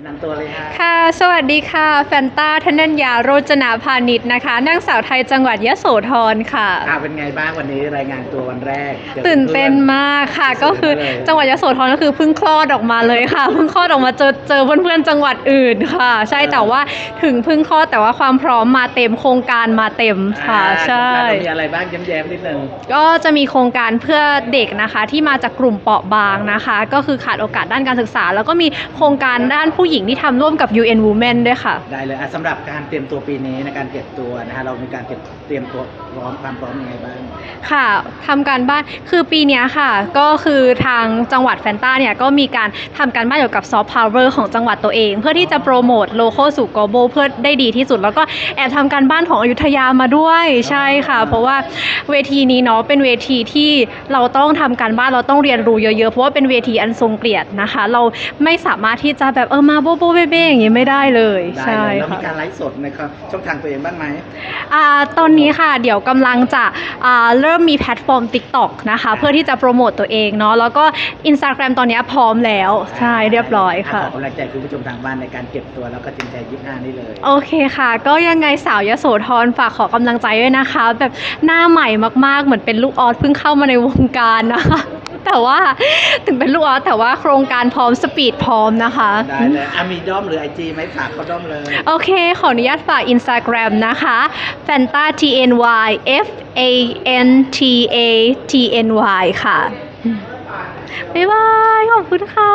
แนะนำตัวเลยค่ะค่ะ สวัสดีค่ะ แฟนตาธนัญญาโรจนาพาณิชย์นะคะนางสาวไทยจังหวัดยโสธรค่ะค่ะเป็นไงบ้างวันนี้รายงานตัววันแรกจอตื่นเต้นมากค่ะเพื่อนก็คือเลยจังหวัดยโสธรก็คือเพิ่งคลอดออกมาเลยค่ะ เพิ่งคลอดออกมาเจอเจอเพื่อนๆจังหวัดอื่นค่ะ ใช่แต่ว่าถึงเพิ่งคลอดแต่ว่าความพร้อมมาเต็มโครงการมาเต็มค่ะอ่าใช่เรามีอะไรบ้างย้ำๆนิดนึง ก็จะมีโครงการเพื่อเด็กนะคะที่มาจากกลุ่มเปราะบางนะคะ ก็คือขาดโอกาสด้านการศึกษา แล้วก็มีโครงการด้านผู้หญิงที่ทำร่วมกับ UN Women ด้วยค่ะ ได้เลยอะสำหรับการเตรียมตัวปีนี้ในการเก็บตัวนะฮะเรามีการเก็บเตรียมตัวพร้อมความพร้อมยังไงบ้าง ค่ะทำการบ้านคือปีเนี้ยค่ะ ก็คือทางจังหวัดแฟนต้าเนี่ยก็มีการทำการบ้านเกี่ยวกับ soft power ของจังหวัดตัวเอง เพื่อที่จะโปรโมทโลโก้สู่ global เพื่อได้ดีที่สุด แล้วก็แอบทำการบ้านของอยุธยามาด้วยใช่ค่ะ เพราะว่าเวทีนี้เนาะเป็นเวทีที่เราต้องทำการบ้านเราต้องเรียนรู้เยอะๆเพราะว่าเป็นเวทีอันทรงเกียรตินะคะ เราไม่สามารถที่จะแบบเออมาโบโบเบ้เบ้อย่างนี้ไม่ได้เลยได้ใช่เลยเรามีค่ะ การไลฟ์สดในช่องทางตัวเองบ้างไหม อ่าตอนนี้ค่ะเดี๋ยวกำลังจะอ่าเริ่มมีแพลตฟอร์ม TikTok นะคะ เพื่อที่จะโปรโมตตัวเองเนาะแล้วก็ Instagram ตอนนี้พร้อมแล้ว ใช่เรียบร้อยค่ะ ขอกำลังใจคุณผู้ชมทางบ้านในการเก็บตัวแล้วก็จริงใจยี่ห้านี่เลยโอเคค่ะ ก็ยังไงสาวยโสธรฝากขอกำลังใจด้วยนะคะ แบบหน้าใหม่มากๆ เหมือนเป็นลูกออสเพิ่งเข้ามาในวงการนะคะ แต่ว่าถึงเป็นลูกออสแต่ว่าโครงการพร้อมสปีดพร้อมนะคะ ได้เลยอะมีด้อมหรือไอจีไหมฝากเขาด้อมเลย โอเค ขออนุญาตฝาก Instagram นะคะ fanta t n y f a n t a t n y ค่ะ บ๊ายบาย ขอบคุณค่ะ